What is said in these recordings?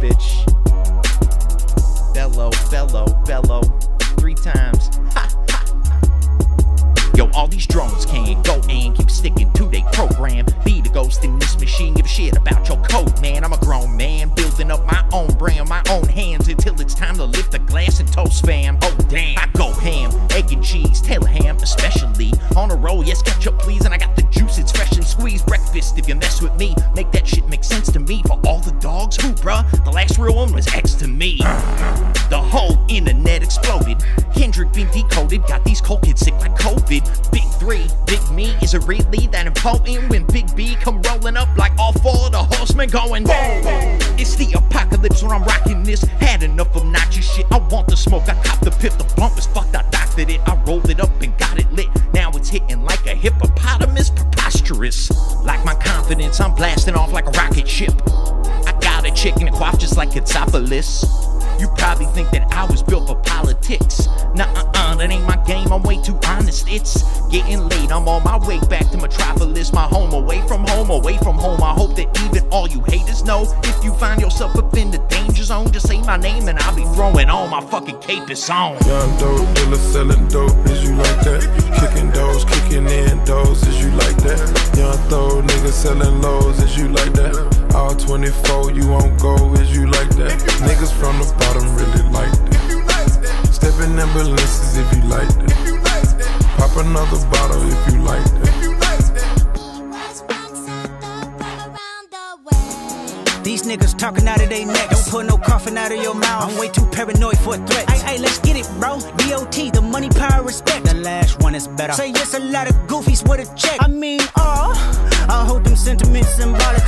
bitch. Bello, Bello, Bello. Three times. Yo, all these drones can't go and keep sticking to their program. Be the ghost in this machine, give a shit about your code, man. I'm a grown man, building up my own brand, my own hands until it's time to lift the glass and toast, fam. Oh, damn. I go ham, egg and cheese, tailor ham, especially. On a roll, yes, ketchup, please. And I got the juice, it's fresh and squeezed. Breakfast, if you mess with me, make that shit make sense to me. For dogs, bruh? The last real one was X to me. The whole internet exploded. Kendrick been decoded, got these cold kids sick like COVID. Big three, big me, is it really that important when Big B come rolling up like all four of the horsemen going? boom? It's the apocalypse when I'm rocking this. Had enough of obnoxious shit. I want the smoke. I copped the pip, the blunt was fucked. I doctored it. I rolled it up and got it lit. Now it's hitting like a hippopotamus, preposterous. Like my confidence, I'm blasting off like a rocket ship. Just like Kitsopolis. You probably think that I was built for politics. Nah, uh, uh, that ain't my game. I'm way too honest. It's getting late. I'm on my way back to Metropolis, my home, away from home, away from home. I hope that even all you haters know. If you find yourself up in the danger zone, just say my name and I'll be throwing all my fucking capers on. Young dope dealer selling dope, is you like that? Kicking doors, kicking in doors, is you like that? Young throw nigga selling lows, is you like that? All 24, you won't go, These niggas talking out of their neck. Don't put no coffin out of your mouth. I'm way too paranoid for a threat. Hey, hey, let's get it, bro. DOT, the money, power, respect. The last one is better. Say yes, a lot of goofies with a check. I mean, oh, I hold them sentiments symbolic.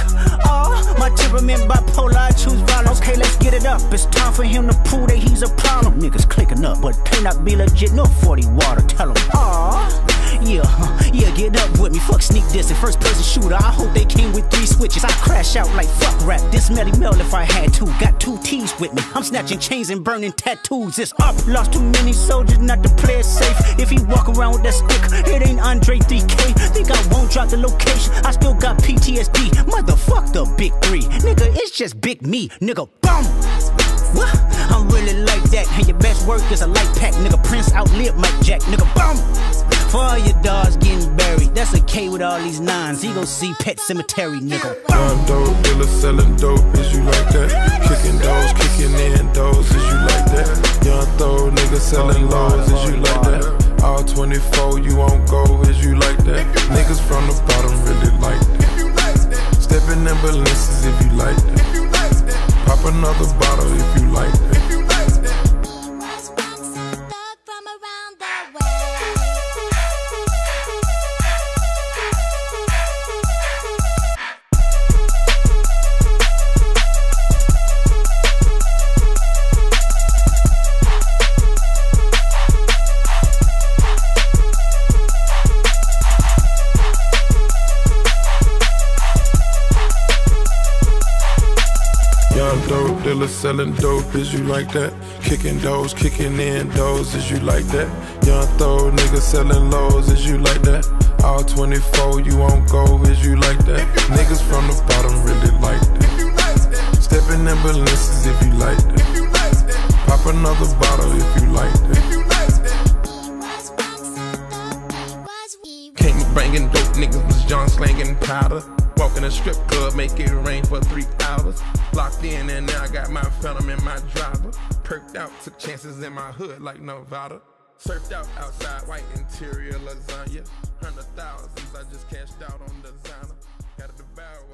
Oh, my temperament bipolar, I choose violence. Okay, let's get it up. It's time for him to prove that he's a problem. Niggas clicking up, but pay not be legit. No 40 water, tell him. Oh. Uh, Yeah, huh, yeah, get up with me. Fuck sneak this and first person shooter. I hope they came with three switches. I crash out like fuck rap. This Melle Mel if I had to. Got two T's with me. I'm snatching chains and burning tattoos. It's up. Lost too many soldiers not to play it safe. If he walk around with that stick, it ain't Andre 3K. Think I won't drop the location. I still got PTSD. Motherfuck the big three. Nigga, it's just big me. Nigga, bum. What? I'm really like that. And your best work is a light pack. Nigga, Prince outlived Mike Jack. Nigga, bum. For all your dogs getting buried. That's a K with all these nines. He gon' see Pet Sematary, nigga. Young dope dealer selling dope, is you like that? Kicking doors, kicking in doors, is you like that? Young throw nigga selling lows, is you like that? All 24, you won't go, is you like that? Niggas from the bottom really like that. Stepping in ambulances if you like that. Pop another bottle if you like that. Dope dealer selling dope, is you like that? Kicking doors, kicking in doors, is you like that? Young throw nigga selling lows, is you like that? All 24, you won't go, is you like that? Niggas from the bottom really like that. Stepping ambulances if you like that. Pop another bottle if you like that. Banging dope niggas was John slanging powder. Walk in a strip club, make it rain for three hours. Locked in and now I got my phantom in my driver. Perked out, took chances in my hood like Nevada. Surfed out outside, white interior lasagna. Hundred thousands, I just cashed out on the designer. Gotta devour